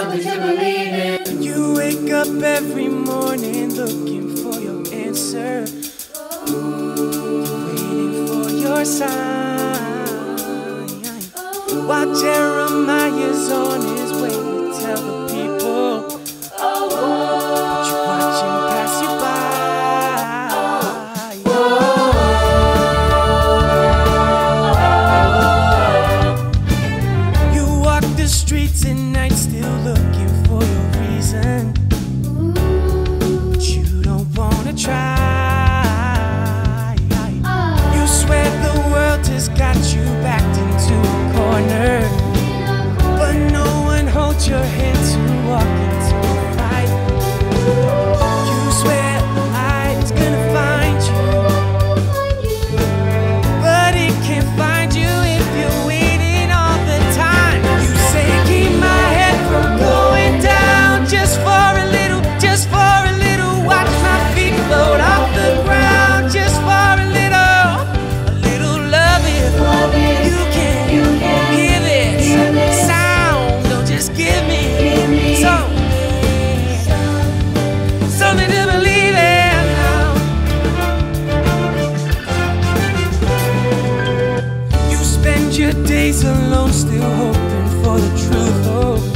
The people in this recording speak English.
something to believe in. You wake up every morning looking for your answer, waiting for your sign. While Jeremiah's on his way to tell the He's alone, still hoping for the truth. Oh.